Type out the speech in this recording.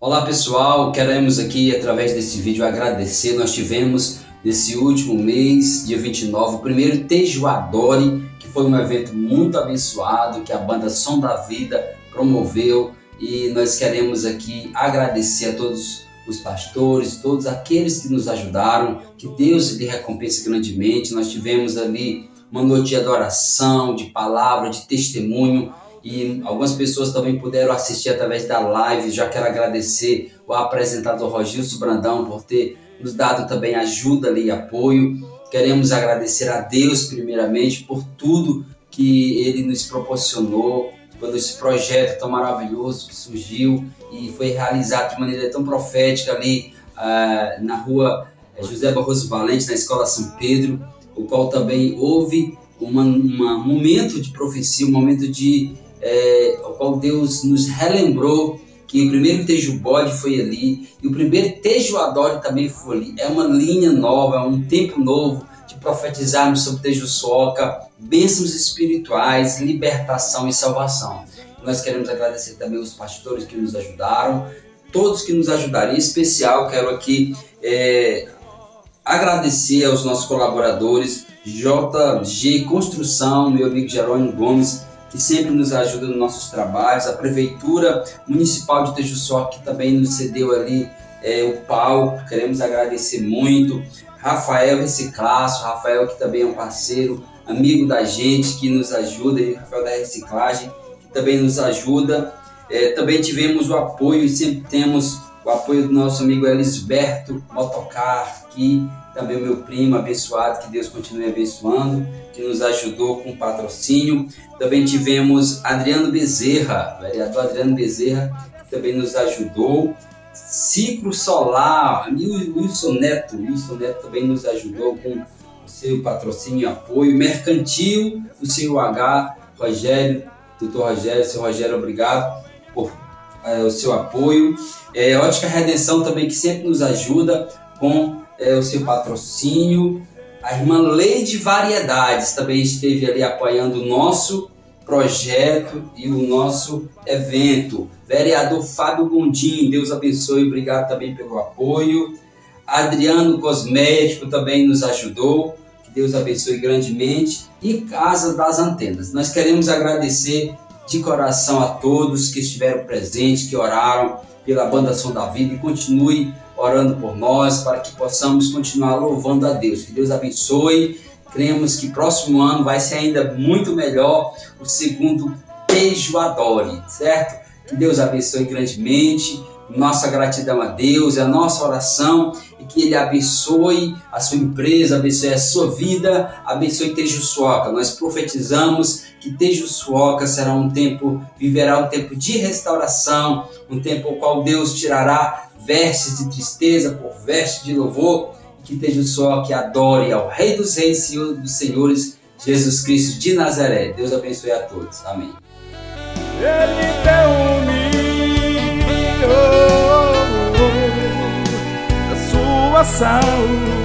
Olá pessoal, queremos aqui através desse vídeo agradecer. Nós tivemos nesse último mês, dia 29, o primeiro Tejuadore, que foi um evento muito abençoado que a banda Som da Vida promoveu e nós queremos aqui agradecer a todos os pastores, todos aqueles que nos ajudaram, que Deus lhe recompense grandemente. Nós tivemos ali uma noite de adoração, de palavra, de testemunho e algumas pessoas também puderam assistir através da live. Já quero agradecer o apresentador Rogilson Brandão por ter nos dado também ajuda e apoio. Queremos agradecer a Deus primeiramente por tudo que ele nos proporcionou, quando esse projeto tão maravilhoso que surgiu e foi realizado de maneira tão profética ali uh, na rua José Barroso Valente, na Escola São Pedro, o qual também houve um momento de profecia, um momento de é, o qual Deus nos relembrou que o primeiro Tejubode foi ali e o primeiro Tejuadore também foi ali. É uma linha nova, é um tempo novo de profetizarmos sobre Tejuçoca, bênçãos espirituais, libertação e salvação. Nós queremos agradecer também os pastores que nos ajudaram, todos que nos ajudaram. Em especial, quero aqui é, agradecer aos nossos colaboradores, JG Construção, meu amigo Jerônimo Gomes, que sempre nos ajuda nos nossos trabalhos, a Prefeitura Municipal de Tejuçó, que também nos cedeu ali é, o palco, queremos agradecer muito. Rafael Reciclaço, Rafael que também é um parceiro, amigo da gente, que nos ajuda, e Rafael da Reciclagem, que também nos ajuda. É, também tivemos o apoio, e sempre temos o apoio do nosso amigo Elisberto Motocar, que também o meu primo abençoado, que Deus continue abençoando, que nos ajudou com patrocínio. Também tivemos Adriano Bezerra, vereador Adriano Bezerra, que também nos ajudou. Ciclo Solar, Wilson Neto, Wilson Neto também nos ajudou com o seu patrocínio e apoio. Mercantil, o seu H, Rogério, doutor Rogério, seu Rogério, obrigado por é, o seu apoio. É, Ótica Redenção também, que sempre nos ajuda com é, o seu patrocínio. A irmã Leide Variedades também esteve ali apoiando o nosso projeto e o nosso evento. Vereador Fábio Gondim, Deus abençoe, obrigado também pelo apoio. Adriano Cosmético também nos ajudou, que Deus abençoe grandemente. E Casa das Antenas. Nós queremos agradecer de coração a todos que estiveram presentes, que oraram pela Banda Som da Vida e continue orando por nós para que possamos continuar louvando a Deus. Que Deus abençoe. Cremos que próximo ano vai ser ainda muito melhor o segundo Beijo Adore, certo? Que Deus abençoe grandemente. Nossa gratidão a Deus, é a nossa oração e que Ele abençoe a sua empresa, abençoe a sua vida, abençoe Tejuçuoca. Nós profetizamos que Tejuçuoca será um tempo, viverá um tempo de restauração, um tempo ao qual Deus tirará vestes de tristeza por vestes de louvor, que esteja só que adore ao Rei dos Reis, Senhor dos Senhores, Jesus Cristo de Nazaré. Deus abençoe a todos. Amém. Ele sua salvação.